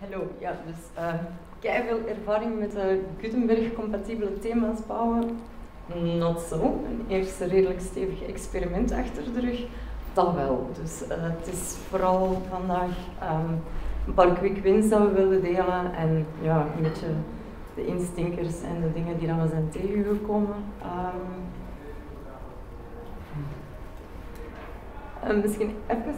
Hallo, ja, dus uh, veel ervaring met uh, Gutenberg-compatibele thema's bouwen. Not zo. Een eerste redelijk stevig experiment achter de rug. Dat wel. Dus uh, het is vooral vandaag um, een paar quick wins dat we willen delen en ja, een beetje de instinkers en de dingen die dan we zijn tegengekomen. Um, misschien even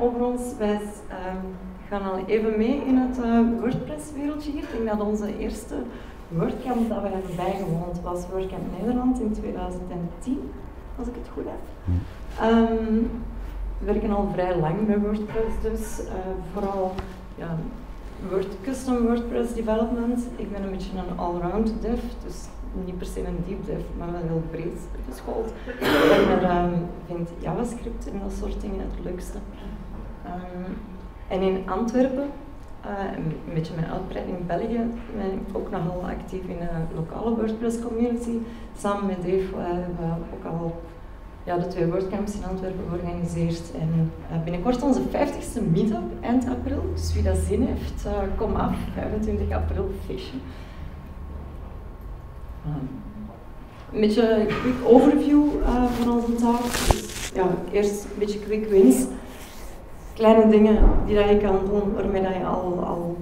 over ons. Wij um, gaan al even mee in het uh, WordPress-wereldje hier. Ik denk dat onze eerste WordCamp dat we hebben bijgewoond was WordCamp Nederland in 2010, als ik het goed heb. Um, we werken al vrij lang bij WordPress, dus uh, vooral ja, Word, custom WordPress development. Ik ben een beetje een allround dev, dus niet per se een deep dev, maar wel heel breed geschoold. En um, vind JavaScript en dat soort dingen het leukste. Um, en in Antwerpen, uh, een beetje mijn uitbreiding in België, ben ik ook nogal actief in een lokale WordPress community. Samen met Dave uh, hebben we ook al ja, de twee WordCamps in Antwerpen georganiseerd. En uh, binnenkort onze 50ste meetup eind april. Dus wie dat zin heeft, kom af, 25 april, feestje. Een beetje een quick overview van onze taak. Dus, ja, eerst een beetje quick wins kleine dingen die dat je kan doen waarmee dat je al, al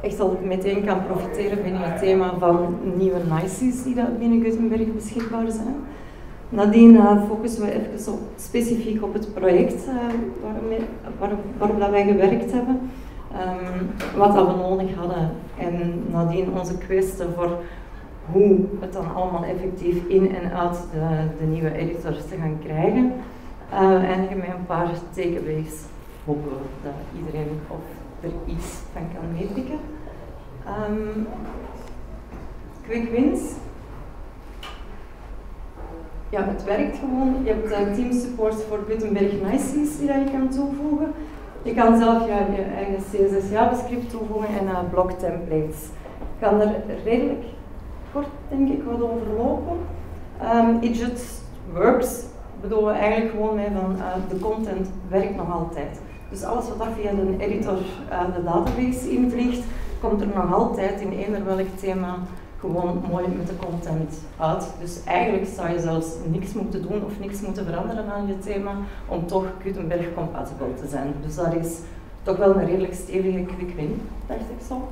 echt al meteen kan profiteren binnen het thema van nieuwe nices die dat binnen Gutenberg beschikbaar zijn. Nadien uh, focussen we even specifiek op het project uh, waarmee, waar, waarop dat wij gewerkt hebben, um, wat dat we nodig hadden en nadien onze kwestie voor hoe het dan allemaal effectief in en uit de, de nieuwe editor te gaan krijgen. Uh, eindigen met een paar takeaways. Hopen dat iedereen of er iets van kan meepikken. Um, quick wins. Ja, het werkt gewoon. Je hebt uh, team support voor Gutenberg Nices die je kan toevoegen. Je kan zelf ja, je eigen CSS JavaScript toevoegen en uh, blok templates. Ik kan er redelijk kort denk ik wat over lopen. Um, it just works bedoelen we eigenlijk gewoon mee van uh, de content werkt nog altijd. Dus alles wat via de editor uh, de database invliegt, komt er nog altijd in eender welk thema gewoon mooi met de content uit. Dus eigenlijk zou je zelfs niks moeten doen of niks moeten veranderen aan je thema om toch Gutenberg compatibel te zijn. Dus dat is toch wel een redelijk stevige quick win, dacht ik zo.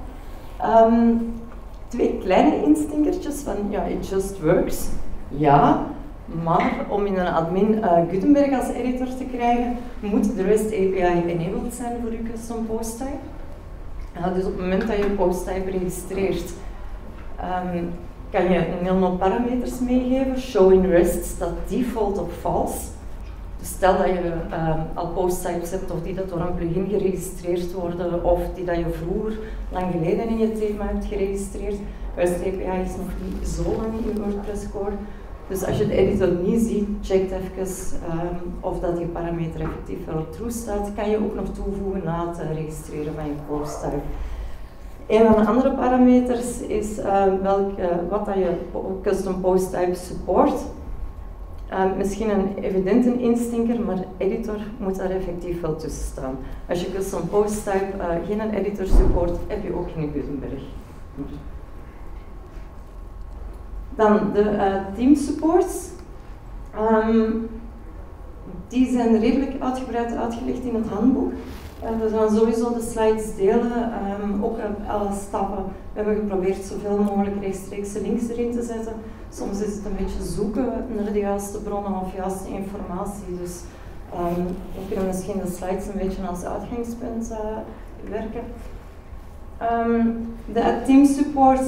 Um, twee kleine instinkertjes van ja, it just works. Ja, maar om in een admin uh, Gutenberg als editor te krijgen, moet de REST API enabled zijn voor je custom post type. Dus op het moment dat je post type registreert, um, kan je een heel veel parameters meegeven. Show in REST staat default op false. Dus stel dat je um, al post types hebt of die dat door een plugin geregistreerd worden of die dat je vroeger, lang geleden in je thema hebt geregistreerd. REST API is nog niet zo lang in WordPress core. Dus als je de editor niet ziet, check even um, of dat die parameter effectief wel true staat. Kan je ook nog toevoegen na het registreren van je post type. Een van de andere parameters is uh, welk, uh, wat dat je custom post type support. Uh, misschien een evidente instinker, maar editor moet daar effectief wel tussen staan. Als je custom post type eh, geen editor support, heb je ook geen Gutenberg. Dan de uh, team supports. Um, die zijn redelijk uitgebreid uitgelegd in het handboek. Uh, we gaan sowieso de slides delen, um, ook alle stappen. We hebben geprobeerd zoveel mogelijk rechtstreeks links erin te zetten. Soms is het een beetje zoeken naar de juiste bronnen of juiste informatie. Dus um, we kunnen misschien de slides een beetje als uitgangspunt uh, werken. De team support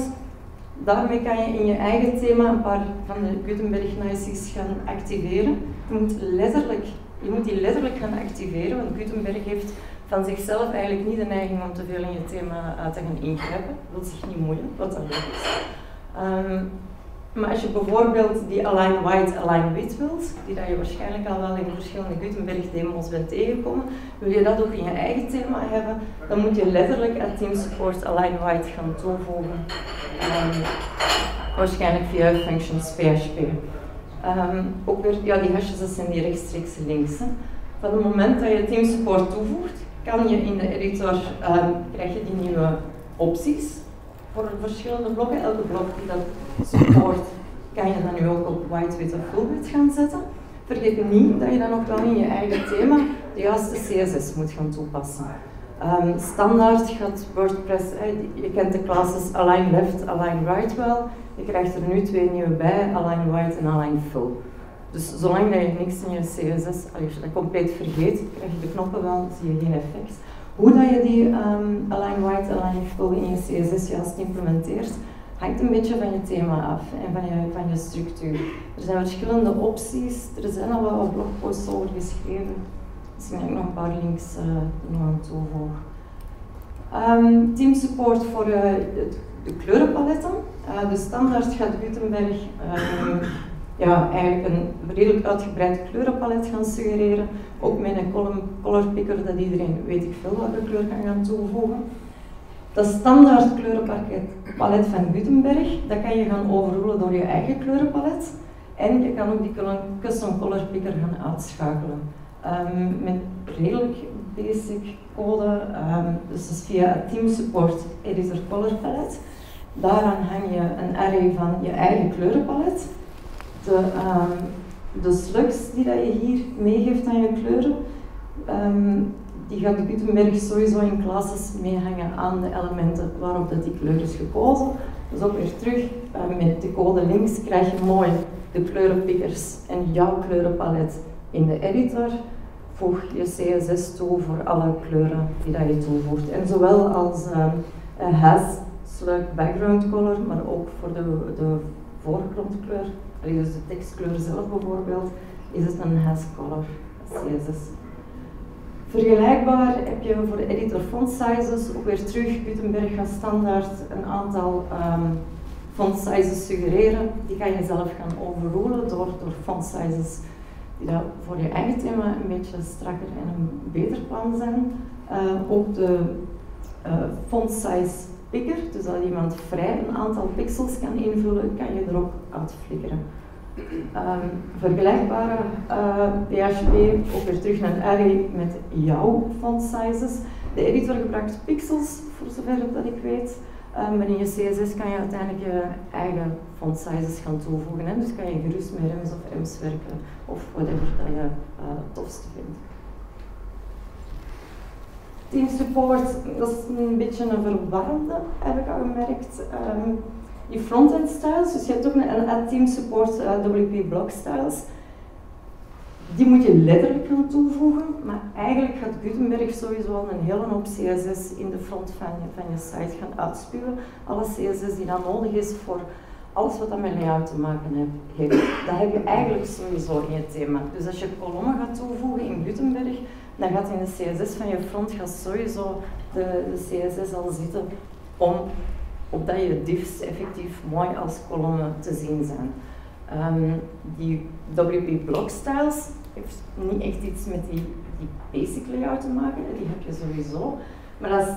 Daarmee kan je in je eigen thema een paar van de Gutenberg Nices gaan activeren. Je moet, letterlijk, je moet die letterlijk gaan activeren, want Gutenberg heeft van zichzelf eigenlijk niet de neiging om te veel in je thema uh, te gaan ingrijpen. Dat wil zich niet moeien, wat dan leuk is. Um, maar als je bijvoorbeeld die Align White, Align Wit wilt, die dat je waarschijnlijk al wel in verschillende Gutenberg demos bent tegengekomen, wil je dat ook in je eigen thema hebben, dan moet je letterlijk aan Team Support Align White gaan toevoegen. Um, waarschijnlijk via functions PHP. Um, ook weer, ja, die hashes dat zijn die rechtstreeks links. Van het moment dat je Team Support toevoegt, kan je in de editor, um, krijg je die nieuwe opties voor verschillende blokken. Elke blok die dat support, kan je dan nu ook op white, wit of full wit gaan zetten. Vergeet niet dat je dan nog wel in je eigen thema de juiste CSS moet gaan toepassen. Um, standaard gaat WordPress, je kent de classes Align Left, Align Right wel. Je krijgt er nu twee nieuwe bij, Align Right en Align Full. Dus zolang dat je niks in je CSS, als je dat compleet vergeet, krijg je de knoppen wel, zie je geen effect. Hoe dat je die um, Align Right, Align Full in je CSS juist implementeert, hangt een beetje van je thema af en van je, van je structuur. Er zijn verschillende opties, er zijn al wat blogposts over geschreven. Misschien heb ik nog een paar links uh, nog aan toevoegen. Um, team support voor uh, de kleurenpaletten. Uh, de standaard gaat Gutenberg um, ja, eigenlijk een redelijk uitgebreid kleurenpalet gaan suggereren. Ook met een color picker, dat iedereen weet ik veel welke kleur kan gaan toevoegen. Dat standaard kleurenpalet van Gutenberg, dat kan je gaan overroelen door je eigen kleurenpalet. En je kan ook die custom color picker gaan uitschakelen. Um, met redelijk basic code, um, dus via Team Support Editor Color Palette. Daaraan hang je een array van je eigen kleurenpalet. De, um, de slugs die dat je hier meegeeft aan je kleuren, die gaat Gutenberg sowieso in classes meehangen aan de elementen waarop dat die kleur is gekozen. Dus ook weer terug, uh, met de code links krijg je mooi de kleurenpickers en jouw kleurenpalet in de editor. Voeg je CSS toe voor alle kleuren die dat je toevoegt. En zowel als has, slug background color, maar ook voor de, de voorgrondkleur, dus de tekstkleur zelf bijvoorbeeld, is het een has color CSS. Vergelijkbaar heb je voor de editor font sizes ook weer terug. Gutenberg gaat standaard een aantal um, font sizes suggereren. Die kan je zelf gaan overrulen door, door font sizes die dat voor je eigen thema een beetje strakker en een beter plan zijn. Uh, ook de uh, font size picker, dus dat iemand vrij een aantal pixels kan invullen, kan je er ook uitflikkeren. Um, vergelijkbare uh, eh, PHP, ook weer terug naar array met jouw font sizes. De editor gebruikt pixels, voor zover dat ik weet. Um, in je CSS kan je uiteindelijk je eigen font sizes gaan toevoegen. Hè? Dus kan je gerust met rems of M's werken, of whatever dat je uh, tofste vindt. Team support, dat is een beetje een verwarrende, heb ik al gemerkt. Um, je frontend styles, dus je hebt ook een, een team support uh, WP block styles. Die moet je letterlijk gaan toevoegen, maar eigenlijk gaat Gutenberg sowieso al een hele hoop CSS in de front van je, van je site gaan uitspuwen. Alle CSS die dan nodig is voor alles wat dat met layout te maken heeft, dat heb je eigenlijk sowieso in je thema. Dus als je kolommen gaat toevoegen in Gutenberg, dan gaat in de CSS van je front sowieso de, CSS al zitten om opdat je diffs effectief mooi als kolommen te zien zijn. Um, die WP Block Styles heeft niet echt iets met die, die basic layout te maken, die heb je sowieso. Maar dat,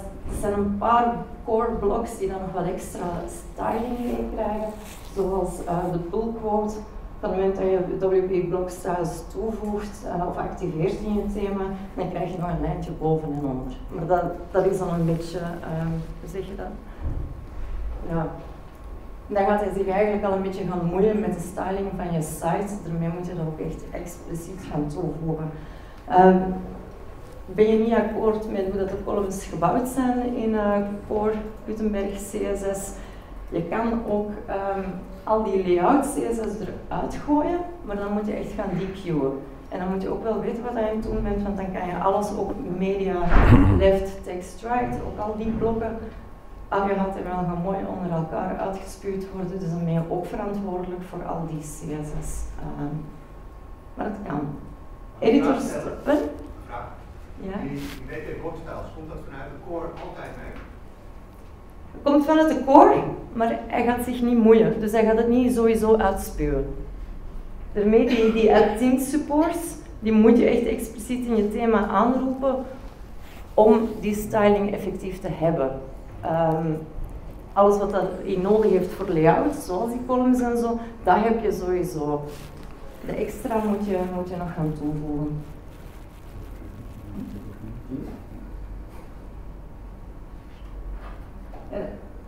zijn een paar core blocks die dan nog wat extra styling mee krijgen, zoals uh, de pull quote. Van het moment dat je WP Block Styles toevoegt uh, of activeert in je thema, dan krijg je nog een lijntje boven en onder. Maar dat, dat is dan een beetje, um, hoe zeg je dat? ja, dan gaat hij zich eigenlijk al een beetje gaan moeien met de styling van je site. Daarmee moet je dat ook echt expliciet gaan toevoegen. Um, ben je niet akkoord met hoe dat de columns gebouwd zijn in uh, Core Gutenberg CSS? Je kan ook um, al die layout CSS eruit gooien, maar dan moet je echt gaan dequeuen. En dan moet je ook wel weten wat je aan het doen bent, want dan kan je alles ook media, left, text, right, ook al die blokken Aggregaat en wel gaan mooi onder elkaar uitgespuwd worden, dus dan ben je ook verantwoordelijk voor al die CSS. Uh, ehm, maar het kan. Editors. Ja? Die, Blockstyles, komt dat vanuit de core altijd mee? Het komt vanuit de core, maar hij gaat zich niet moeien. Dus hij gaat het niet sowieso uitspuwen. Daarmee die, die team supports, die moet je echt expliciet in je thema aanroepen om die styling effectief te hebben. Um, alles wat dat je nodig heeft voor layout, zoals die columns en zo, dat heb je sowieso. De extra moet je, moet je nog gaan toevoegen.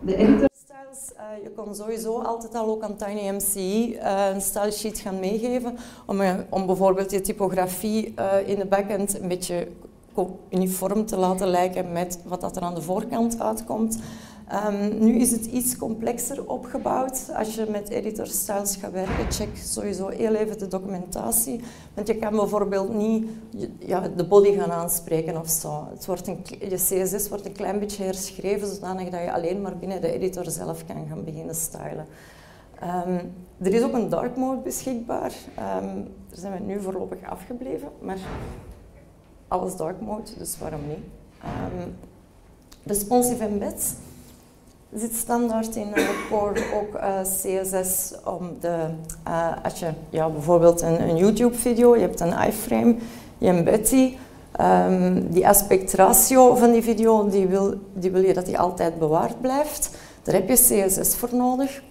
De editor styles. Uh, je kan sowieso altijd al ook aan TinyMCE uh, een style sheet gaan meegeven om, om bijvoorbeeld je typografie in de backend een beetje uniform te laten lijken met wat dat er aan de voorkant uitkomt. Um, nu is het iets complexer opgebouwd. Als je met editor styles gaat werken, check sowieso heel even de documentatie. Want je kan bijvoorbeeld niet ja, de body gaan aanspreken of zo. Het wordt een, je CSS wordt een klein beetje herschreven, zodanig dat je alleen maar binnen de editor zelf kan gaan beginnen stylen. Um, er is ook een dark mode beschikbaar. Um, daar zijn we nu voorlopig afgebleven, maar alles dark mode, dus waarom niet? responsive embeds zit standaard in Core ook eh, CSS om de, uh, als je ja, bijvoorbeeld een, een YouTube-video, je hebt een iframe, je embedt die, um, die aspect ratio van die video, die wil, die wil je dat die altijd bewaard blijft. Daar heb je CSS voor nodig.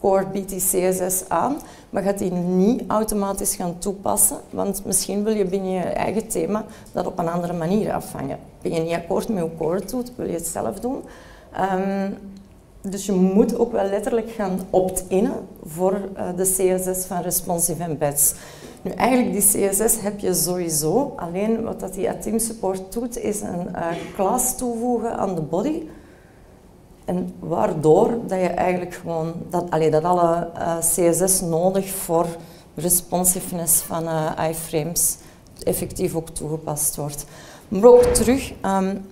Core biedt die CSS aan, maar gaat die niet automatisch gaan toepassen, want misschien wil je binnen je eigen thema dat op een andere manier afvangen. Ben je niet akkoord met hoe Core doet, wil je het zelf doen. Um, dus je moet ook wel letterlijk gaan opt-innen voor uh, de CSS van Responsive Embeds. Nu, eigenlijk die CSS heb je sowieso. Alleen wat dat die Atim Support doet, is een uh, class toevoegen aan de body. En waardoor dat je eigenlijk gewoon, dat, allee, dat alle uh, CSS nodig voor responsiveness van iframes effectief ook toegepast wordt. Maar ook terug, um,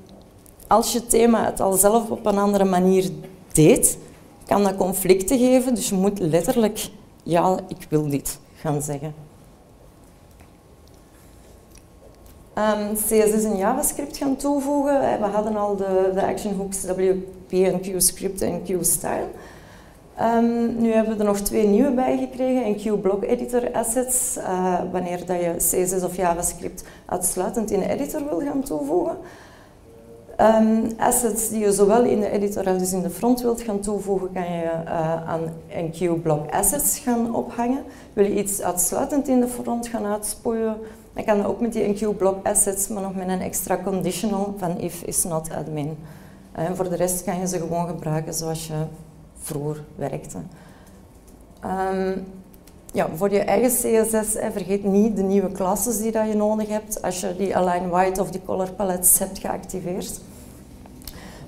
als je thema het al zelf op een andere manier deed, kan dat conflicten geven. Dus je moet letterlijk, ja, ik wil dit gaan zeggen. Ehm, CSS en JavaScript gaan toevoegen. We hadden al de, de action hooks WP en QScript en QStyle. Um, nu hebben we er nog twee nieuwe bij gekregen, een QBlock Editor Assets, uh, wanneer dat je CSS of JavaScript uitsluitend in de editor wil gaan toevoegen. Um, assets die je zowel in de editor als in de front wilt gaan toevoegen, kan je uh, aan NQ-block assets gaan ophangen. Wil je iets uitsluitend in de front gaan uitspoelen, dan kan dat ook met die NQ-block assets, maar nog met een extra conditional van if is not admin. En uh, voor de rest kan je ze gewoon gebruiken zoals je vroeger werkte. Um, ja, voor je eigen CSS, vergeet niet de nieuwe classes die dat je nodig hebt als je die Align White of die Color Palettes hebt geactiveerd.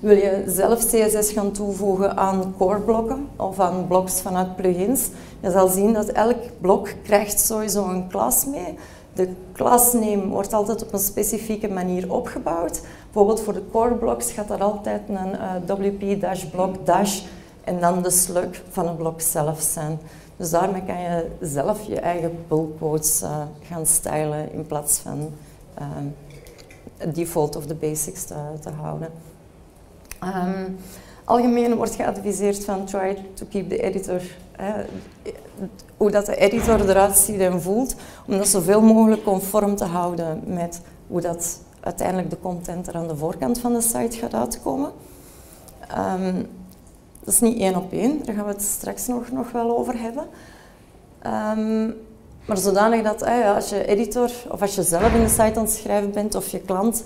Wil je zelf CSS gaan toevoegen aan core blokken of aan blocks vanuit plugins, je zal zien dat elk blok krijgt sowieso een klas mee. De classname wordt altijd op een specifieke manier opgebouwd. Bijvoorbeeld voor de core blocks gaat dat altijd een eh, wp-block dash en dan de slug van het blok zelf zijn. Dus daarmee kan je zelf je eigen pull quotes uh, gaan stylen in plaats van uh, default of de basics te houden. Um, algemeen wordt geadviseerd van try to keep the editor, hoe dat de editor eruit ziet en voelt, om dat zoveel mogelijk conform te houden met hoe dat uiteindelijk de content er aan de voorkant van de site gaat uitkomen. Um, dat is niet één op één, daar gaan we het straks nog, nog wel over hebben. Um, maar zodanig dat als je editor of als je zelf in de site aan het schrijven bent of je klant,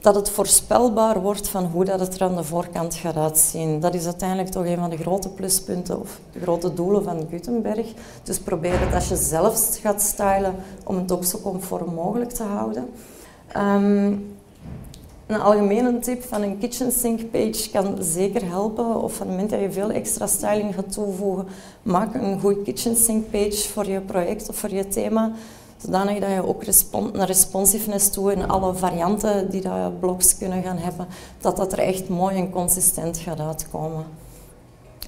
dat het voorspelbaar wordt van hoe dat het er aan de voorkant gaat uitzien. Dat is uiteindelijk toch een van de grote pluspunten of de grote doelen van Gutenberg. Dus probeer het als je zelf gaat stylen om het ook zo conform mogelijk te houden. Um, een algemene tip van een kitchen sink page kan zeker helpen. Of van het moment dat je veel extra styling gaat toevoegen, maak een goede kitchen sink page voor je project of voor je thema. Zodanig dat je ook respons naar responsiveness toe in alle varianten die dat blogs kunnen gaan hebben, dat dat er echt mooi en consistent gaat uitkomen.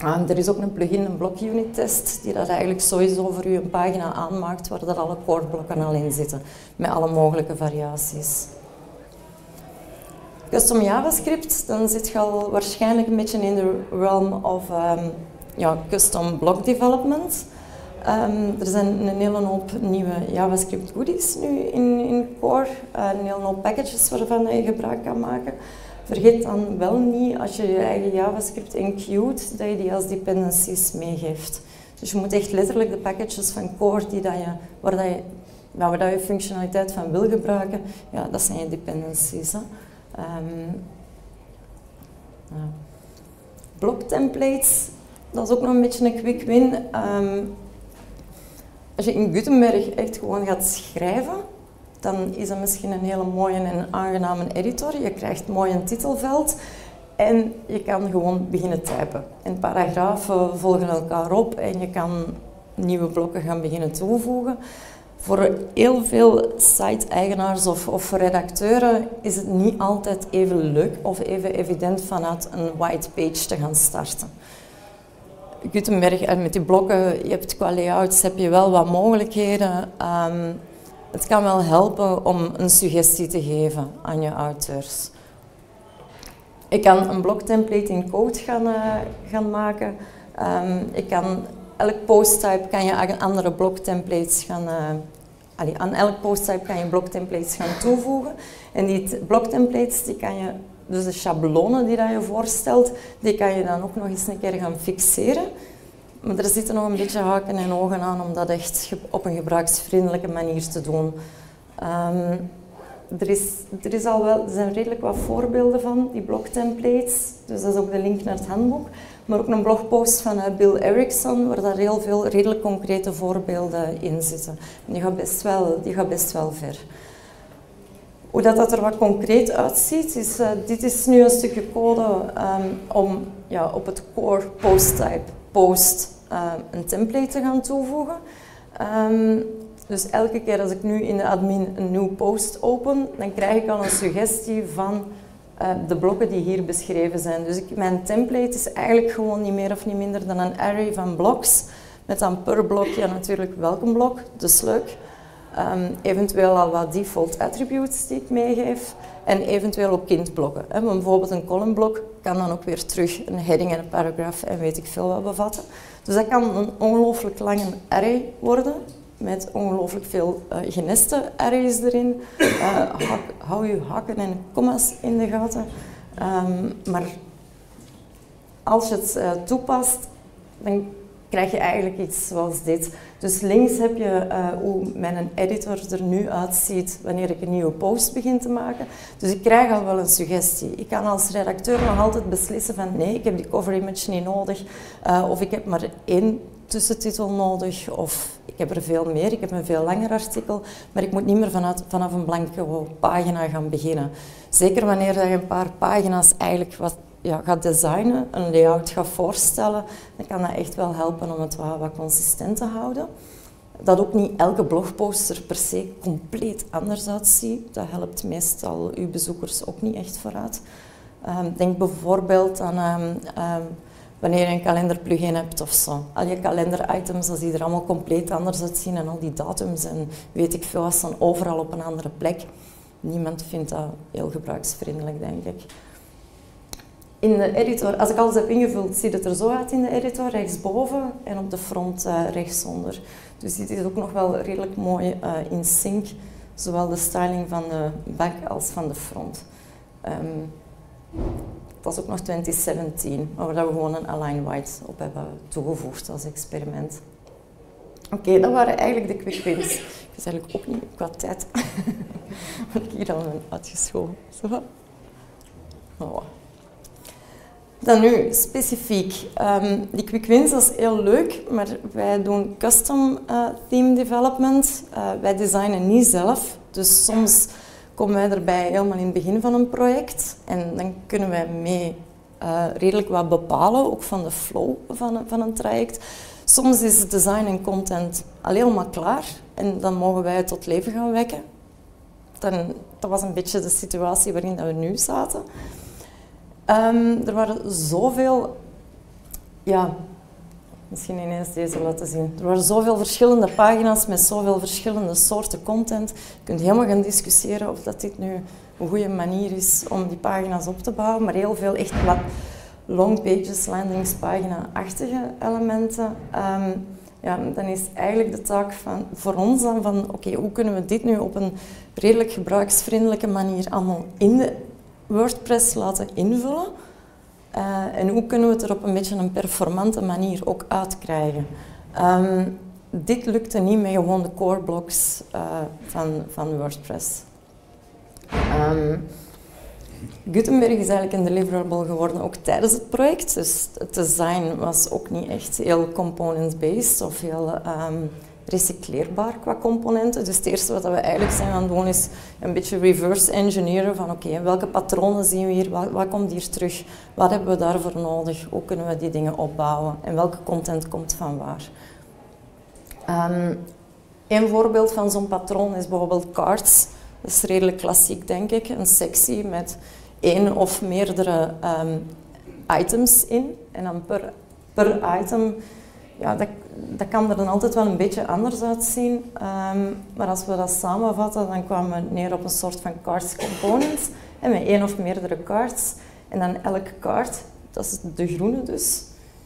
Uh, er is ook een plugin, een block unit test, die dat eigenlijk sowieso voor u een pagina aanmaakt waar dat alle core blokken al in zitten, met alle mogelijke variaties. Custom JavaScript, dan zit je al waarschijnlijk een beetje in de realm of um, ja, custom block development. Um, er zijn een hele hoop nieuwe JavaScript goodies nu in, in Core, uh, een hele hoop packages waarvan je gebruik kan maken. Vergeet dan wel niet, als je je eigen JavaScript include, dat je die als dependencies meegeeft. Dus je moet echt letterlijk de packages van Core die dat je, waar, dat je, waar dat je functionaliteit van wil gebruiken, ja, dat zijn je dependencies. Hè. Um, bloktemplates, dat is ook nog een beetje een quick win. Ehm, als je in Gutenberg echt gewoon gaat schrijven, dan is dat misschien een hele mooie en aangename editor. Je krijgt mooi een titelveld en je kan gewoon beginnen typen. En paragrafen volgen elkaar op en je kan nieuwe blokken gaan beginnen toevoegen. Voor heel veel site-eigenaars of, of redacteuren is het niet altijd even leuk of even evident vanuit een white page te gaan starten. Gutenberg, en met die blokken, je hebt qua layouts heb je wel wat mogelijkheden. Ehm, het kan wel helpen om een suggestie te geven aan je auteurs. Ik kan een bloktemplate in code gaan, uh, gaan maken. Um, ik kan elk posttype kan je andere bloktemplates gaan. Uh, aan elk posttype kan je bloktemplates gaan toevoegen. En die bloktemplates die kan je, dus de schablonen die dat je voorstelt, die kan je dan ook nog eens een keer gaan fixeren. Maar er zitten nog een beetje haken en ogen aan om dat echt op een gebruiksvriendelijke manier te doen. Um, er, is, er, is al wel, er zijn redelijk wat voorbeelden van, die bloktemplates. Dus dat is ook de link naar het handboek. Maar ook een blogpost van eh, Bill Erickson, waar daar heel veel redelijk concrete voorbeelden in zitten. die gaat best wel, die gaat best wel ver. Hoe dat, dat er wat concreet uitziet, is uh, dit is nu een stukje code um, om ja, op het core post type post uh, een template te gaan toevoegen. Um, dus elke keer als ik nu in de admin een nieuw post open, dan krijg ik al een suggestie van uh, de blokken die hier beschreven zijn. Dus ik, mijn template is eigenlijk gewoon niet meer of niet minder dan een array van blocks. Met dan per blokje natuurlijk welke blok, dus leuk. Um, eventueel al wat default attributes die ik meegeef. En eventueel ook kindblokken. Hè. Bijvoorbeeld een columnblok kan dan ook weer terug een heading en een paragraaf en weet ik veel wat bevatten. Dus dat kan een ongelooflijk lange array worden met ongelooflijk veel uh, geneste arrays erin. Uh, hou je hakken en commas in de gaten. Um, maar als je het uh, toepast, dan krijg je eigenlijk iets zoals dit. Dus links heb je uh, hoe mijn editor er nu uitziet wanneer ik een nieuwe post begin te maken. Dus ik krijg al wel een suggestie. Ik kan als redacteur nog altijd beslissen van nee, ik heb die cover image niet nodig. Uh, of ik heb maar één tussentitel nodig. Of ik heb er veel meer, ik heb een veel langer artikel. Maar ik moet niet meer vanuit, vanaf een blanke pagina gaan beginnen. Zeker wanneer je een paar pagina's eigenlijk wat ja, gaat designen, een layout gaat voorstellen, dan kan dat echt wel helpen om het wat, wat consistent te houden. Dat ook niet elke blogpost er per se compleet anders uitziet, dat helpt meestal uw bezoekers ook niet echt vooruit. Um, denk bijvoorbeeld aan um, um, wanneer je een kalenderplugin hebt of zo. Al je kalenderitems, dat ziet er allemaal compleet anders uitzien en al die datums en weet ik veel, staan overal op een andere plek. Niemand vindt dat heel gebruiksvriendelijk, denk ik in de editor, als ik alles heb ingevuld, ziet het er zo uit in de editor, rechtsboven en op de front uh, rechtsonder. Dus dit is ook nog wel redelijk mooi uh, in sync, zowel de styling van de back als van de front. Um, dat is ook nog 2017, waar we gewoon een align white op hebben toegevoegd als experiment. Oké, dat waren eigenlijk de quick wins. Ik is eigenlijk ook niet qua tijd. Wat ik hier al ben uitgeschoven. Zo. Oh. Dan nu, specifiek. Um, die quick wins is heel leuk, maar wij doen custom uh, theme development. Uh, wij designen niet zelf, dus soms komen wij erbij helemaal in het begin van een project en dan kunnen wij mee uh, redelijk wat bepalen, ook van de flow van, van een traject. Soms is het design en content al helemaal klaar en dan mogen wij het tot leven gaan wekken. Dan, dat was een beetje de situatie waarin we nu zaten. Um, er waren zoveel, ja, misschien ineens deze laten zien. Er waren zoveel verschillende pagina's met zoveel verschillende soorten content. Je kunt helemaal gaan discussiëren of dat dit nu een goede manier is om die pagina's op te bouwen, maar heel veel echt wat long pages, landingspagina-achtige elementen. Um, ja, dan is eigenlijk de taak van, voor ons dan van, oké, hoe kunnen we dit nu op een redelijk gebruiksvriendelijke manier allemaal in de WordPress laten invullen. Uh, en hoe kunnen we het er op een beetje een performante manier ook uitkrijgen. Um, dit lukte niet met gewoon de core blocks uh, van, van WordPress. Um, Gutenberg is eigenlijk een deliverable geworden ook tijdens het project. Dus het design was ook niet echt heel component-based of heel um, recycleerbaar qua componenten. Dus het eerste wat we eigenlijk zijn gaan doen is een beetje reverse engineeren van oké, welke patronen zien we hier, wat, wat, komt hier terug, wat hebben we daarvoor nodig, hoe kunnen we die dingen opbouwen en welke content komt van waar. Um, een voorbeeld van zo'n patroon is bijvoorbeeld cards. Dat is redelijk klassiek, denk ik. Een sectie met één of meerdere um, items in. En dan per, per item, ja, dat, dat kan er dan altijd wel een beetje anders uitzien. Um, maar als we dat samenvatten, dan kwamen we neer op een soort van cards component. En met één of meerdere cards. En dan elke kaart, dat is de groene dus,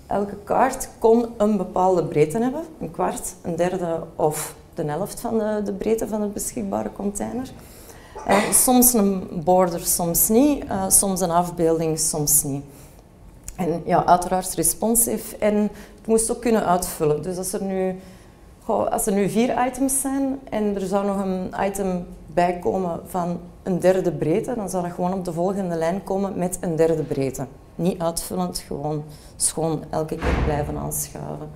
elke kaart kon een bepaalde breedte hebben. Een kwart, een derde of de helft van de, de breedte van de beschikbare container. Uh, soms een border, soms niet. Uh, soms een afbeelding, soms niet. En ja, uiteraard responsive. En het moest ook kunnen uitvullen. Dus als er nu, als er nu vier items zijn en er zou nog een item bij komen van een derde breedte, dan zou dat gewoon op de volgende lijn komen met een derde breedte. Niet uitvullend, gewoon schoon elke keer blijven aanschuiven.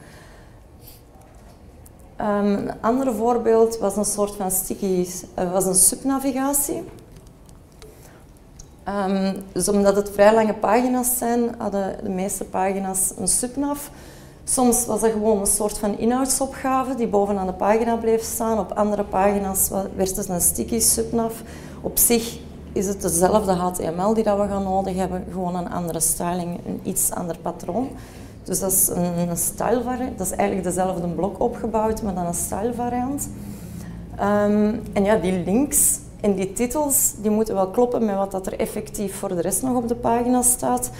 Um, een ander voorbeeld was een soort van sticky, uh, was een subnavigatie. Um, dus omdat het vrij lange pagina's zijn, hadden de meeste pagina's een subnav. Soms was dat gewoon een soort van inhoudsopgave die bovenaan de pagina bleef staan. Op andere pagina's werd het een sticky subnav. Op zich is het dezelfde HTML die dat we gaan nodig hebben, gewoon een andere styling, een iets ander patroon. Dus dat is een, een. Dat is eigenlijk dezelfde blok opgebouwd, maar dan een style variant. Um, en ja, die links en die titels die moeten wel kloppen met wat dat er effectief voor de rest nog op de pagina staat.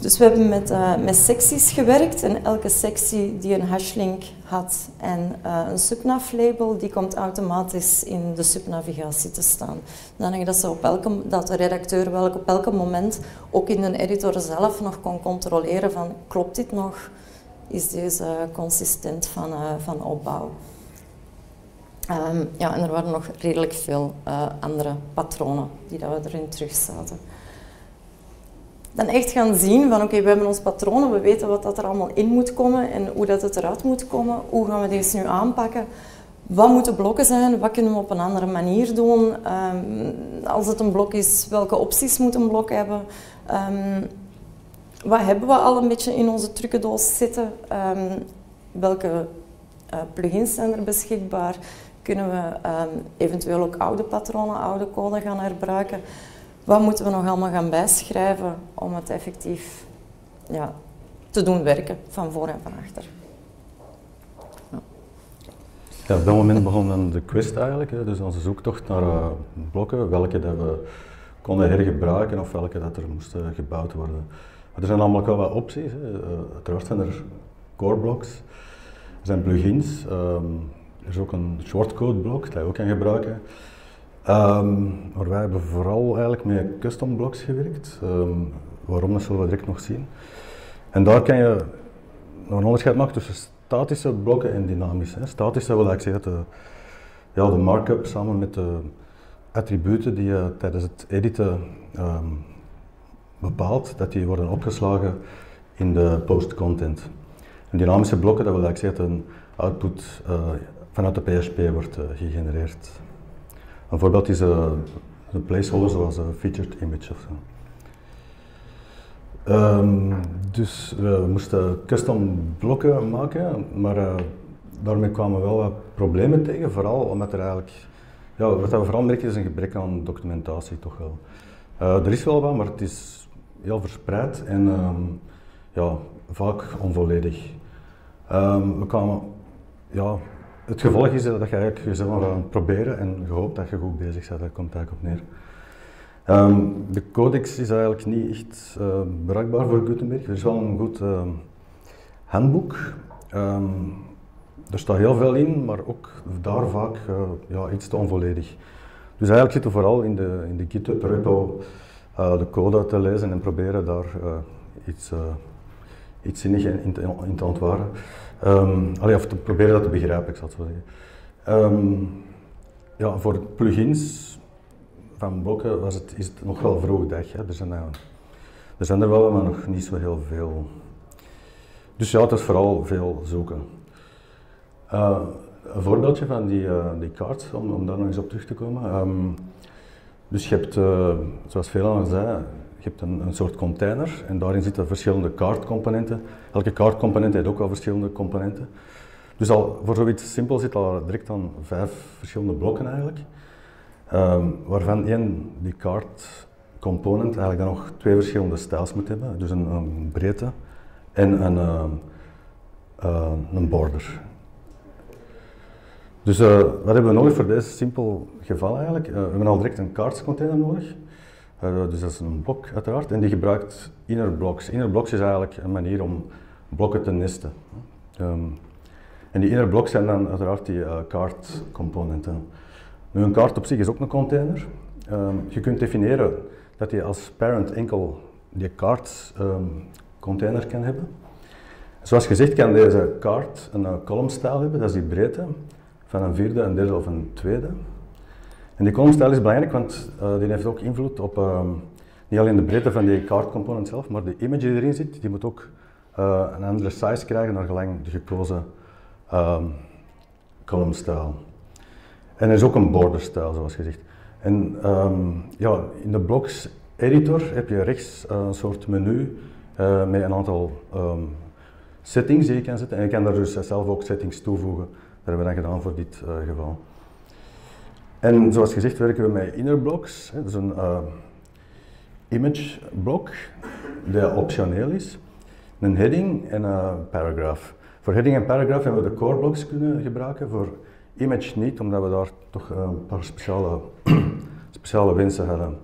Dus we hebben met, uh, met secties gewerkt en elke sectie die een hashlink had en uh, een subnav-label, die komt automatisch in de subnavigatie te staan. Dan dat, ze op elke, dat de redacteur wel op elk moment ook in de editor zelf nog kon controleren van klopt dit nog? Is deze consistent van, uh, van opbouw? Um, ja, en er waren nog redelijk veel andere patronen die dat we erin terug zaten dan echt gaan zien van oké, we hebben ons patronen, we weten wat dat er allemaal in moet komen en hoe dat het eruit moet komen. Hoe gaan we deze nu aanpakken? Wat moeten blokken zijn? Wat kunnen we op een andere manier doen? Um, als het een blok is, welke opties moet een blok hebben? Um, wat hebben we al een beetje in onze trucendoos zitten? Welke uh, plugins zijn er beschikbaar? Kunnen we eventueel ook oude patronen, oude code gaan herbruiken? wat moeten we nog allemaal gaan bijschrijven om het effectief ja, te doen werken, van voor en van achter. Ja. ja op dat moment begon dan de quest eigenlijk, hè, dus onze zoektocht naar uh, blokken, welke dat we konden hergebruiken of welke dat er moesten gebouwd worden. Er zijn allemaal wel wat opties. Hè. Uh, zijn er core blocks, er zijn plugins, um, er is ook een shortcode blok dat je ook kan gebruiken. Um, maar wij hebben vooral eigenlijk met custom blocks gewerkt. Um, waarom, dat zullen we direct nog zien. En daar kan je nog een onderscheid maken tussen statische blokken en dynamische. Statische wil ik zeggen de, ja, de markup samen met de attributen die je tijdens het editen um, bepaalt, dat die worden opgeslagen in de post-content. En dynamische blokken, dat wil ik zeggen een output uh, vanuit de PHP wordt uh, gegenereerd. Een voorbeeld is een placeholder zoals een featured image of zo. Um, dus we moesten custom blokken maken, maar daarmee kwamen wel wat problemen tegen, vooral omdat er eigenlijk, ja, wat we vooral merken is een gebrek aan documentatie toch wel. Er is wel wat, maar het is heel verspreid en um, ja, vaak onvolledig. Um, we kwamen, ja, het gevolg is dat je eigenlijk jezelf gaat proberen en je hoopt dat je goed bezig bent, daar komt eigenlijk op neer. Um, de codex is eigenlijk niet echt uh, bruikbaar voor Gutenberg. Er is wel een goed uh, handboek. Er staat heel veel in, maar ook daar vaak uh, ja, iets te onvolledig. Dus eigenlijk zitten we vooral in de, in de GitHub repo de code te lezen en proberen daar iets, iets zinnig in in te ontwaren. Um, allee, of te proberen dat te begrijpen, ik zal het zo zeggen. Um, ja, voor plugins van blokken was het, is het nog wel vroeg dag. Hè. Er, zijn, er zijn er wel, maar nog niet zo heel veel. Dus ja, het is vooral veel zoeken. Uh, een voorbeeldje van die, uh, die kaart, om, om, daar nog eens op terug te komen. Um, dus je hebt, uh, zoals veel al zei, je hebt een, een, soort container en daarin zitten verschillende kaartcomponenten. Elke kaartcomponent heeft ook al verschillende componenten. Dus al voor zoiets simpel zit al direct aan vijf verschillende blokken eigenlijk. Um, waarvan één, die kaartcomponent, eigenlijk dan nog twee verschillende stijls moet hebben. Dus een, breedte en een, uh, een border. Dus uh, wat hebben we nodig voor deze simpel geval eigenlijk? Uh, we hebben al direct een kaartcontainer nodig. Uh, dus dat is een blok uiteraard. En die gebruikt inner blocks. Inner blocks is eigenlijk een manier om blokken te nesten. Um, en die inner blocks zijn dan uiteraard die kaartcomponenten. Nu, een kaart op zich is ook een container. Um, je kunt definiëren dat je als parent enkel die kaart um, container kan hebben. Zoals gezegd kan deze kaart een column-stijl hebben, dat is die breedte van een vierde, een derde of een tweede. En die columnstijl is belangrijk, want uh, die heeft ook invloed op uh, niet alleen de breedte van die kaartcomponent zelf, maar de image die erin zit, die moet ook uh, een andere size krijgen naar gelang de gekozen um, columnstijl. En er is ook een borderstijl, zoals gezegd. En um, ja, in de blocks editor heb je rechts een soort menu met een aantal settings die je kan zetten. En je kan daar dus zelf ook settings toevoegen. Dat hebben we dan gedaan voor dit geval. En zoals gezegd werken we met inner blocks. Dat is een uh, image blok die optioneel is. Een heading en een paragraph. Voor heading en paragraph hebben we de core blocks kunnen gebruiken. Voor image niet, omdat we daar toch uh, een paar speciale, speciale wensen hadden.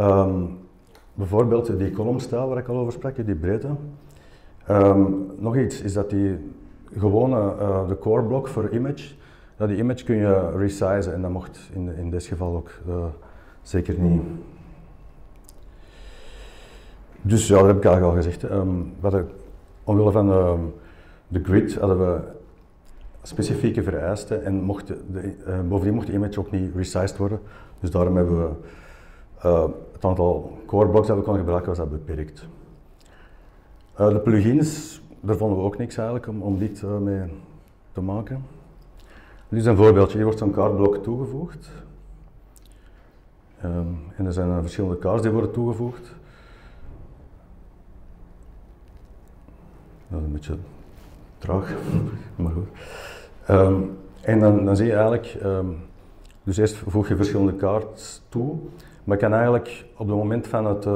Um, bijvoorbeeld die columnstijl waar ik al over sprak, die breedte. Um, nog iets is dat die gewone uh, de core block voor image, ja, die image kun je resizen en dat mocht in, in dit geval ook uh, zeker niet. Dus ja, dat heb ik eigenlijk al gezegd. Um, wat omwille van uh, de grid hadden we specifieke vereisten en mocht de, uh, bovendien mocht de image ook niet resized worden. Dus daarom hebben we het aantal core blocks dat we konden gebruiken was dat beperkt. de plugins daar vonden we ook niks eigenlijk om, om dit mee te maken. Dit is een voorbeeldje, hier wordt zo'n kaartblok toegevoegd. Um, en er zijn uh, verschillende kaarten die worden toegevoegd. Dat is een beetje traag, maar goed. Um, en dan, zie je eigenlijk, um, dus eerst voeg je verschillende kaarten toe, maar je kan eigenlijk op het moment van het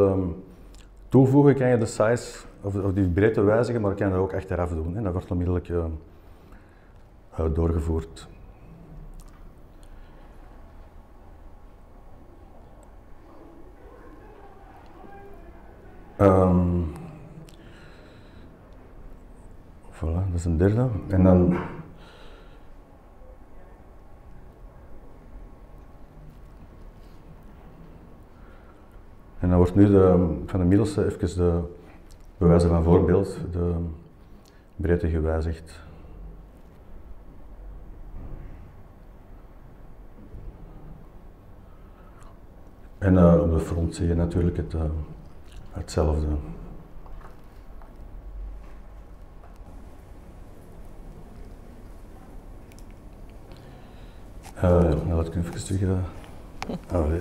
toevoegen, kan je de size of, of die breedte wijzigen, maar kan dat ook achteraf doen. En dat wordt onmiddellijk uh, doorgevoerd. Um, voilà, dat is een derde. En dan En dan wordt nu de, van de middelste even de bij wijze van voorbeeld de breedte gewijzigd. En uh, op de front zie je natuurlijk het, uh, hetzelfde. Uh, nou, laat ik even terug. Uh, ah,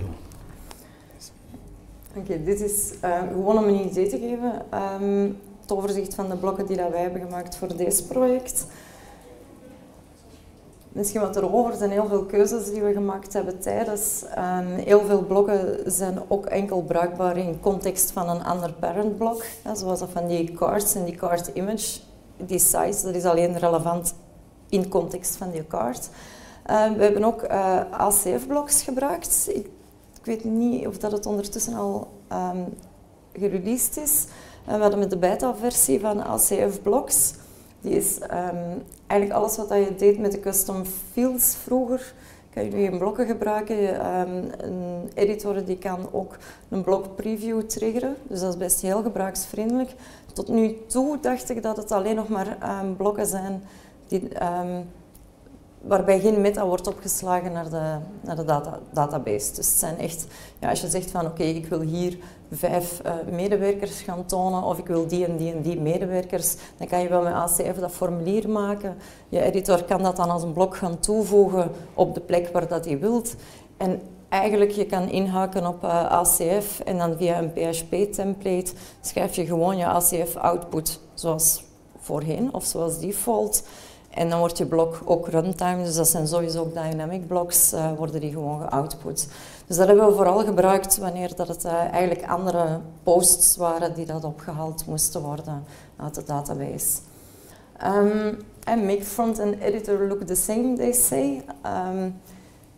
Oké, dit is uh, gewoon om een idee te geven. Um, het overzicht van de blokken die dat wij hebben gemaakt voor deze project. Misschien wat erover, er zijn heel veel keuzes die we gemaakt hebben tijdens. Um, heel veel blokken zijn ook enkel bruikbaar in context van een ander parentblok. Zoals dat van die cards en die card image. Die size, dat is alleen relevant in context van die card. Uh, we hebben ook eh, ACF-bloks gebruikt. Ik weet niet of dat het ondertussen al um, gereleased is. We hadden met de beta-versie van ACF Blocks. Die is um, eigenlijk alles wat je deed met de custom fields vroeger. Kan je nu in blokken gebruiken. Um, een editor die kan ook een blok preview triggeren. Dus dat is best heel gebruiksvriendelijk. Tot nu toe dacht ik dat het alleen nog maar blokken zijn die waarbij geen meta wordt opgeslagen naar de, naar de data, database. Dus het zijn echt, ja, als je zegt van oké, ik wil hier vijf uh, medewerkers gaan tonen of ik wil die en die en die medewerkers, dan kan je wel met ACF dat formulier maken. Je editor kan dat dan als een blok gaan toevoegen op de plek waar dat je wilt. En eigenlijk je kan inhaken op eh, ACF en dan via een PHP-template schrijf je gewoon je ACF-output zoals voorheen of zoals default. En dan wordt je blok ook runtime, dus dat zijn sowieso ook dynamic blocks, uh, worden die gewoon geoutput. Dus dat hebben we vooral gebruikt wanneer dat het uh, eigenlijk andere posts waren die dat opgehaald moesten worden uit de database. Um, and make front and editor look the same, they say. Um,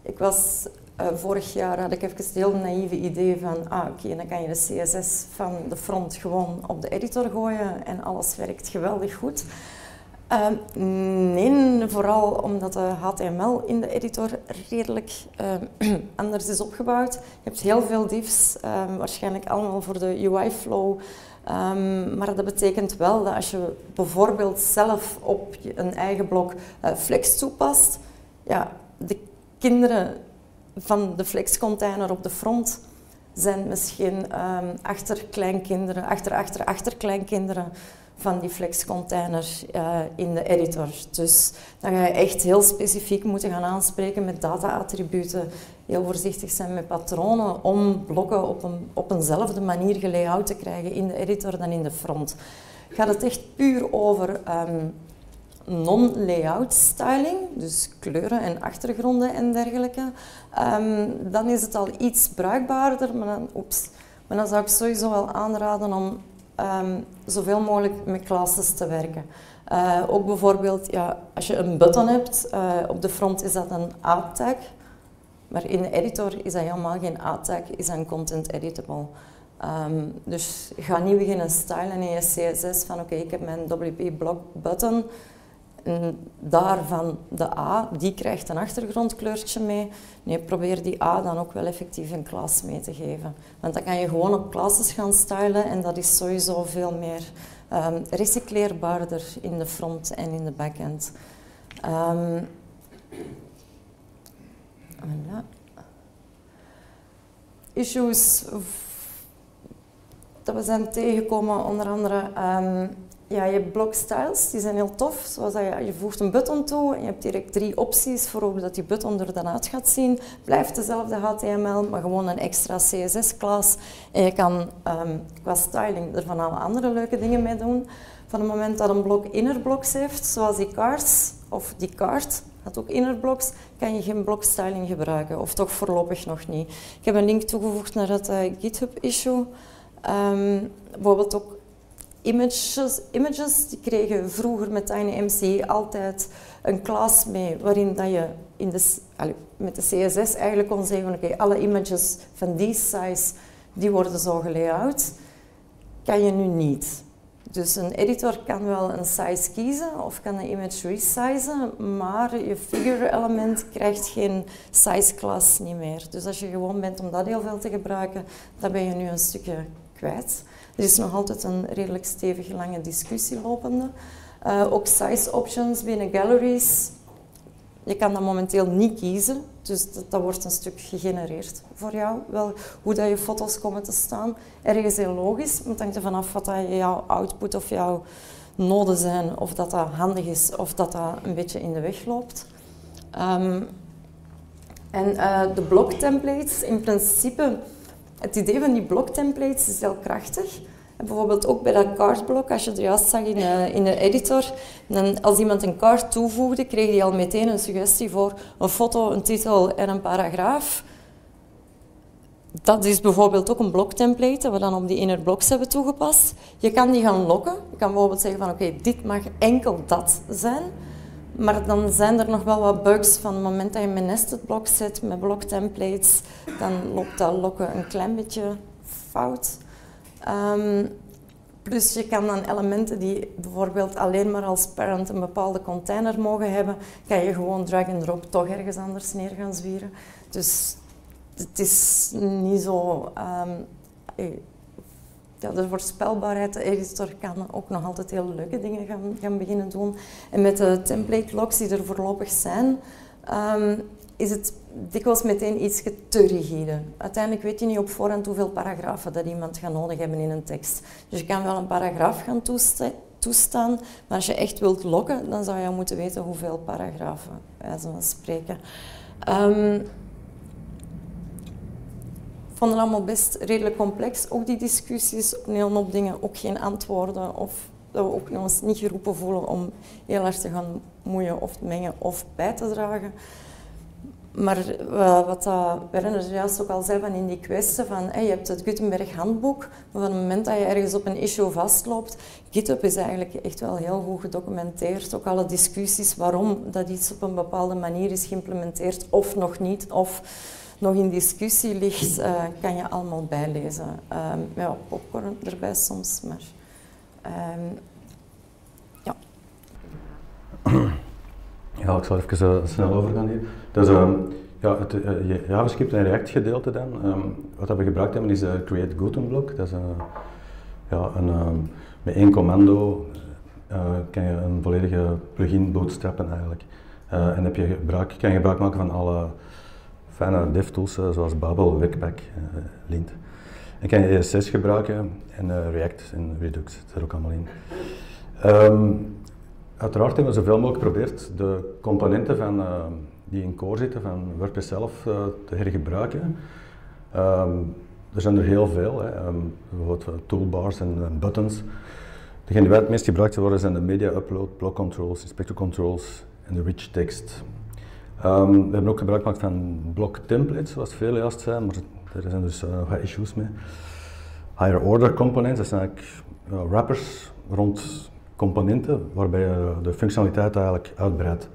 ik was uh, vorig jaar had ik even het heel naïeve idee van, ah oké, dan kan je de CSS van de front gewoon op de editor gooien en alles werkt geweldig goed. Uh, nee, vooral omdat de HTML in de editor redelijk uh, anders is opgebouwd. Je hebt heel veel divs, um, waarschijnlijk allemaal voor de UI-flow. Maar dat betekent wel dat als je bijvoorbeeld zelf op een eigen blok uh, Flex toepast, ja, de kinderen van de Flex-container op de front zijn misschien um, achterkleinkinderen, achter, achter, achterkleinkinderen van die Flex-container uh, in de editor. Dus dan ga je echt heel specifiek moeten gaan aanspreken met data-attributen. Heel voorzichtig zijn met patronen om blokken op, een, op eenzelfde manier gelayout te krijgen in de editor dan in de front. Gaat het echt puur over um, non-layout styling, dus kleuren en achtergronden en dergelijke, um, dan is het al iets bruikbaarder, maar dan, maar dan zou ik sowieso wel aanraden om um, zoveel mogelijk met classes te werken. Uh, ook bijvoorbeeld, ja, als je een button hebt, uh, op de front is dat een A-tag, maar in de editor is dat helemaal geen A-tag, is dat een content editable. Um, dus ga niet beginnen stylen in je CSS van oké, ik heb mijn WP block button, en daarvan de A, die krijgt een achtergrondkleurtje mee. Nee, probeer die A dan ook wel effectief een klas mee te geven. Want dan kan je gewoon op classes gaan stylen en dat is sowieso veel meer um, recycleerbaarder in de front en in de backend. Um. Issues dat we zijn tegengekomen, onder andere um, ja, je hebt blokstyles, die zijn heel tof. Zoals dat je, voegt een button toe en je hebt direct drie opties voor hoe dat die button er dan uit gaat zien. Blijft dezelfde HTML, maar gewoon een extra CSS-klas. En je kan um, qua styling er van alle andere leuke dingen mee doen. Van het moment dat een blok inner blocks heeft, zoals die cards of die card, had ook inner blocks, kan je geen blokstyling gebruiken. Of toch voorlopig nog niet. Ik heb een link toegevoegd naar het uh, GitHub-issue. Um, bijvoorbeeld ook images, images die kregen vroeger met TinyMC altijd een klas mee waarin dat je in met de CSS eigenlijk kon zeggen oké, alle images van die size die worden zo gelayout. Kan je nu niet. Dus een editor kan wel een size kiezen of kan een image resizen, maar je figure element krijgt geen size class niet meer. Dus als je gewoon bent om dat heel veel te gebruiken, dan ben je nu een stukje kwijt. Er is nog altijd een redelijk stevige lange discussie lopende. Uh, ook size options binnen galleries. Je kan dat momenteel niet kiezen, dus dat, wordt een stuk gegenereerd voor jou. Wel, hoe dat je foto's komen te staan. Ergens heel logisch, want het hangt er vanaf wat dat jouw output of jouw noden zijn, of dat dat handig is of dat dat een beetje in de weg loopt. Um, en uh, de bloktemplates, in principe het idee van die bloktemplates is heel krachtig. bijvoorbeeld ook bij dat cardblok, als je het juist zag in, uh, in de editor, dan als iemand een card toevoegde, kreeg hij al meteen een suggestie voor een foto, een titel en een paragraaf. Dat is bijvoorbeeld ook een bloktemplate dat we dan op die inner blocks hebben toegepast. Je kan die gaan lokken. Je kan bijvoorbeeld zeggen van oké, dit mag enkel dat zijn. Maar dan zijn er nog wel wat bugs van het moment dat je met nested blocks zit, met bloktemplates, dan loopt dat lokken een klein beetje fout. Plus je kan dan elementen die bijvoorbeeld alleen maar als parent een bepaalde container mogen hebben, kan je gewoon drag and drop toch ergens anders neer gaan zwieren. Dus het is niet zo um, ja, de voorspelbaarheid, de editor kan ook nog altijd heel leuke dingen gaan, gaan beginnen doen. En met de template logs die er voorlopig zijn, ehm, is het dikwijls meteen iets te rigide. Uiteindelijk weet je niet op voorhand hoeveel paragrafen dat iemand gaat nodig hebben in een tekst. Dus je kan wel een paragraaf gaan toestaan, maar als je echt wilt lokken, dan zou je moeten weten hoeveel paragrafen, wij zullen spreken. Um, vond het allemaal best redelijk complex, ook die discussies, op een hoop dingen ook geen antwoorden of dat we ook eens niet geroepen voelen om heel erg te gaan moeien of mengen of bij te dragen. Maar wat Werner juist ook al zei in die kwestie van je hebt het Gutenberg handboek, maar van het moment dat je ergens op een issue vastloopt, GitHub is eigenlijk echt wel heel goed gedocumenteerd. Ook alle discussies waarom dat iets op een bepaalde manier is geïmplementeerd of nog niet, of nog in discussie ligt, uh, kan je allemaal bijlezen. Um, ja, popcorn erbij soms, maar um, ja. Ja, ik zal even uh, snel overgaan hier. Dus um, ja, het uh, JavaScript en React gedeelte dan, wat we gebruikt hebben is Create Gutenblock. Dat is ja, een, met één commando kan je een volledige plugin bootstrappen eigenlijk. en heb je gebruik, kan je gebruik maken van alle fijne DevTools eh, zoals Babel, Webpack, eh, Lint. En kan je ES6 gebruiken en eh, React en Redux, dat zit er ook allemaal in. Um, uiteraard hebben we zoveel mogelijk geprobeerd de componenten van, die in core zitten van WordPress zelf te hergebruiken. Um, er zijn er heel veel, hè. Um, bijvoorbeeld toolbars en buttons. Degene die het meest gebruikt worden zijn de media upload, block controls, inspector controls en de rich text. Um, we hebben ook gebruik gemaakt van block templates, zoals veel juist zijn, maar er zijn dus uh, wat issues mee. Higher order components, dat zijn eigenlijk wrappers rond componenten waarbij je de functionaliteit eigenlijk uitbreidt.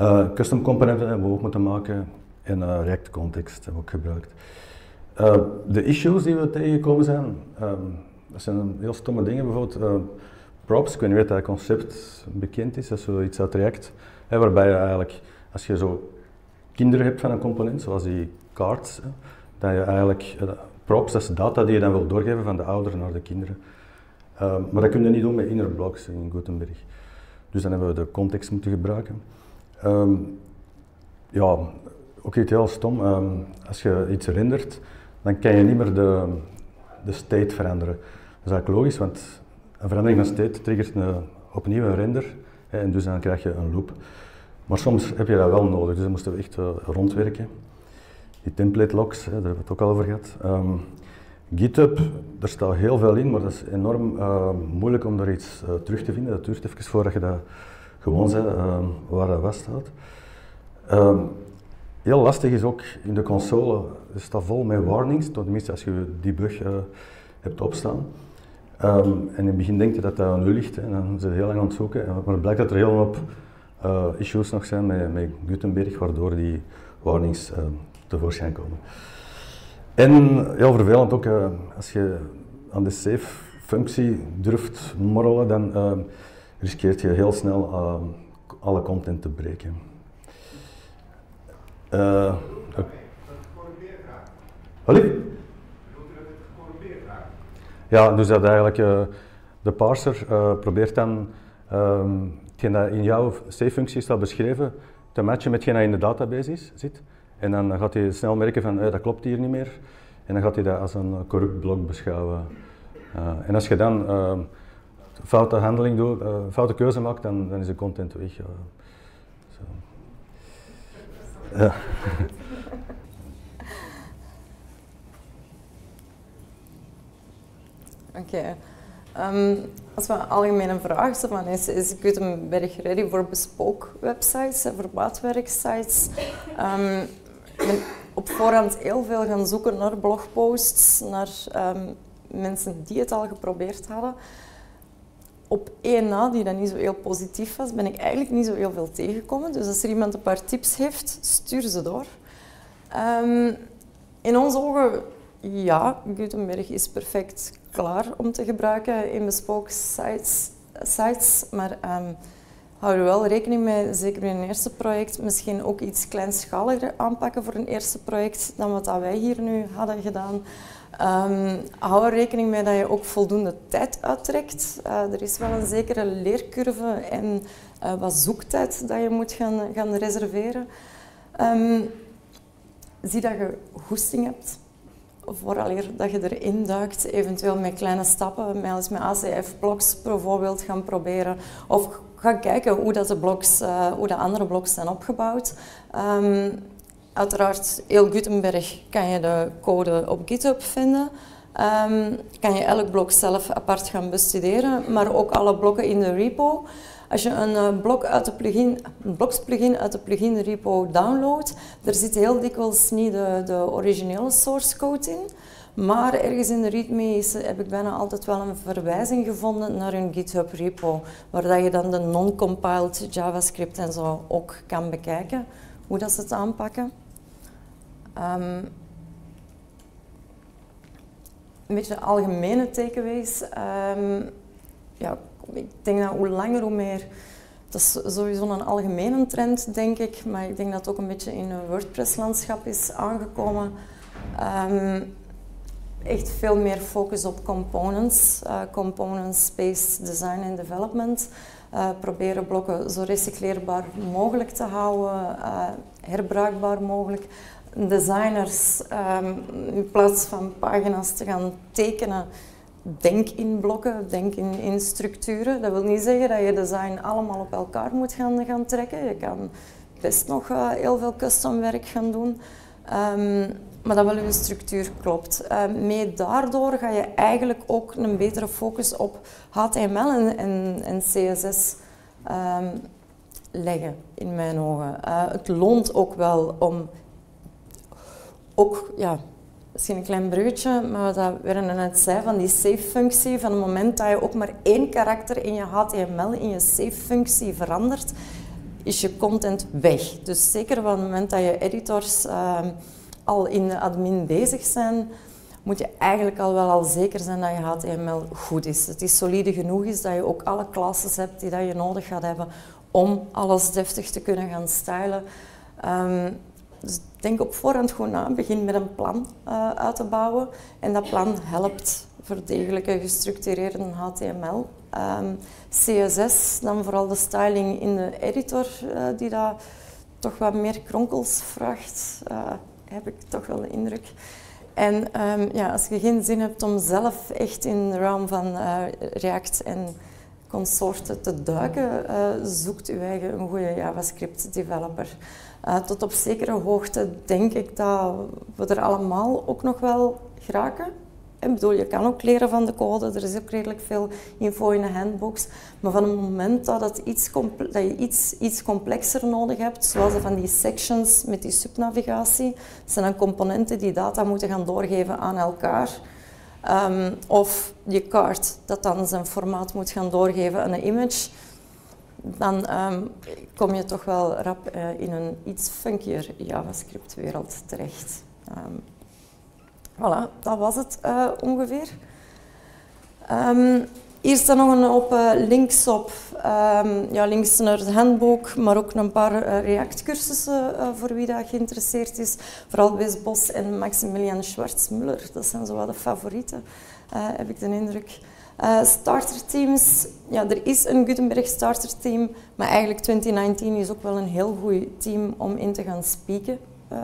Uh, custom componenten hebben we ook moeten maken en React context hebben we ook gebruikt. de issues die we tegengekomen zijn, um, dat zijn heel stomme dingen, bijvoorbeeld props, ik weet niet of dat concept bekend is, dat is zoiets uit React, waarbij je eigenlijk als je zo kinderen hebt van een component, zoals die cards, dat je eigenlijk uh, props, dat is data die je dan wil doorgeven van de ouder naar de kinderen. Ehm, maar dat kun je niet doen met inner blocks in Gutenberg. Dus dan hebben we de context moeten gebruiken. Ehm, ja, ook iets heel stom. Ehm, als je iets rendert, dan kan je niet meer de, de state veranderen. Dat is eigenlijk logisch, want een verandering van state triggert een, opnieuw een render. En dus dan krijg je een loop. Maar soms heb je dat wel nodig, dus daar moesten we echt uh, rondwerken. Die template logs, hè, daar hebben we het ook al over gehad. Um, GitHub, daar staat heel veel in, maar dat is enorm uh, moeilijk om daar iets uh, terug te vinden. Dat duurt even voordat je dat gewoon zet waar dat was staat. Um, heel lastig is ook in de console, het staat vol met warnings, tenminste als je die bug hebt opstaan. En in het begin denk je dat dat een ligt hè, en dan zit je heel lang aan het zoeken, maar het blijkt dat er heel op uh, issues nog zijn met, met Gutenberg, waardoor die warnings uh, tevoorschijn komen. En heel vervelend ook, uh, als je aan de save-functie durft morrelen, dan riskeert je heel snel alle content te breken. Uh, Allee? Ja, dus dat eigenlijk de parser probeert dan um, hetgeen dat in jouw save-functie staat beschreven, te matchen met hetgeen dat in de database is, zit. En dan gaat hij snel merken van, eh, dat klopt hier niet meer. En dan gaat hij dat als een corrupt blok beschouwen. Uh, en als je dan uh, foute handeling doet, uh, foute keuze maakt, dan, dan is de content weg. Ja. Oké. Um, als we een algemene vraag van is, is Gutenberg ready voor bespook websites, voor maatwerksites? Um, op voorhand heel veel gaan zoeken naar blogposts, naar um, mensen die het al geprobeerd hadden. Op één na, die dan niet zo heel positief was, ben ik eigenlijk niet zo heel veel tegengekomen. Dus als er iemand een paar tips heeft, stuur ze door. In onze ogen, ja, Gutenberg is perfect klaar om te gebruiken in bespoken sites, sites maar um, hou er wel rekening mee, zeker in een eerste project, misschien ook iets kleinschaliger aanpakken voor een eerste project dan wat wij hier nu hadden gedaan. Um, hou er rekening mee dat je ook voldoende tijd uittrekt. Uh, er is wel een zekere leercurve en uh, wat zoektijd dat je moet gaan, gaan reserveren. Um, zie dat je goesting hebt vooraleer dat je erin duikt, eventueel met kleine stappen, met, ACF-bloks bijvoorbeeld gaan proberen. Of ga kijken hoe, dat de, bloks, uh, hoe de andere bloks zijn opgebouwd. Um, uiteraard, heel Gutenberg kan je de code op GitHub vinden. Um, kan je elk blok zelf apart gaan bestuderen, maar ook alle blokken in de repo. Als je een uh, blok uit de plugin, een bloks-plugin uit de plugin repo downloadt, er zit heel dikwijls niet de, de originele source code in. Maar ergens in de readme heb ik bijna altijd wel een verwijzing gevonden naar een GitHub repo, waar dat je dan de non-compiled JavaScript en zo ook kan bekijken, hoe dat ze het aanpakken. Um, een beetje algemene takeaways. Um, ja, ik denk dat hoe langer hoe meer... Dat is sowieso een algemene trend, denk ik. Maar ik denk dat het ook een beetje in een WordPress-landschap is aangekomen. Um, echt veel meer focus op components. Uh, components-based design en development. Uh, proberen blokken zo recycleerbaar mogelijk te houden. Uh, herbruikbaar mogelijk. Designers, um, in plaats van pagina's te gaan tekenen denk in blokken, denk in, structuren. Dat wil niet zeggen dat je design allemaal op elkaar moet gaan, trekken. Je kan best nog uh, heel veel custom werk gaan doen. Um, maar dat wel je structuur klopt. Uh, mee daardoor ga je eigenlijk ook een betere focus op HTML en, en, CSS ehm, leggen, in mijn ogen. Uh, het loont ook wel om ook ja, misschien een klein bruggetje, maar wat we net zei van die save-functie, van het moment dat je ook maar één karakter in je HTML, in je save-functie verandert, is je content weg. Dus zeker van het moment dat je editors uh, al in de admin bezig zijn, moet je eigenlijk al wel al zeker zijn dat je HTML goed is. Het is solide genoeg is dat je ook alle classes hebt die dat je nodig gaat hebben om alles deftig te kunnen gaan stylen. Um, denk op voorhand gewoon na. Begin met een plan uh, uit te bouwen. En dat plan helpt voor degelijke gestructureerde HTML. Ehm, CSS, dan vooral de styling in de editor, uh, die daar toch wat meer kronkels vraagt, uh, heb ik toch wel de indruk. En um, ja, als je geen zin hebt om zelf echt in de realm van React en consorten te duiken, zoekt u eigen een goede JavaScript developer. Uh, tot op zekere hoogte denk ik dat we er allemaal ook nog wel geraken. Ik bedoel, je kan ook leren van de code, er is ook redelijk veel info in de handbooks. Maar van het moment dat, iets dat je iets, iets complexer nodig hebt, zoals van die sections met die subnavigatie, zijn dan componenten die data moeten gaan doorgeven aan elkaar. Um, of je kaart dat dan zijn formaat moet gaan doorgeven aan een image dan um, kom je toch wel rap uh, in een iets funkier JavaScript-wereld terecht. Um, voilà, dat was het uh, ongeveer. Um, hier staan nog een hoop uh, links op. ja, links naar het handboek, maar ook een paar React-cursussen voor wie dat geïnteresseerd is. Vooral Wes Bos en Maximilian Schwarzmüller, dat zijn zo wat de favorieten, heb ik de indruk. Uh, starterteams, ja, er is een Gutenberg starterteam, maar eigenlijk 2019 is ook wel een heel goed team om in te gaan spieken. Uh,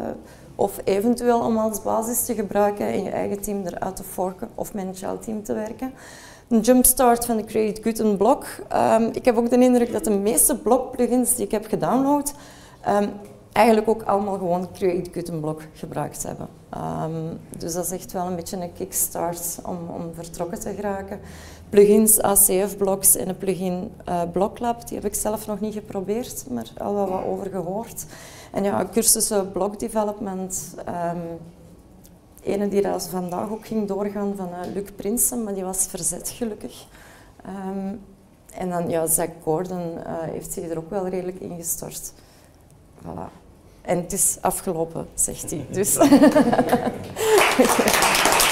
of eventueel om als basis te gebruiken en je eigen team eruit te forken of met een child team te werken. Een jumpstart van de Create Guten blog. Um, ik heb ook de indruk dat de meeste blog plugins die ik heb gedownload, um, eigenlijk ook allemaal gewoon Create Gutenblok gebruikt hebben. Um, dus dat is echt wel een beetje een kickstart om, om vertrokken te geraken. Plugins, ACF-blocks en een plugin uh, Blocklab, die heb ik zelf nog niet geprobeerd, maar al wel wat over gehoord. En ja, cursussen blog development. Um, ene die dat vandaag ook ging doorgaan van uh, Luc Prinsen, maar die was verzet gelukkig. Um, en dan ja, Zach Gordon uh, heeft zich er ook wel redelijk ingestort. Voilà. En het is afgelopen, zegt hij. Dus.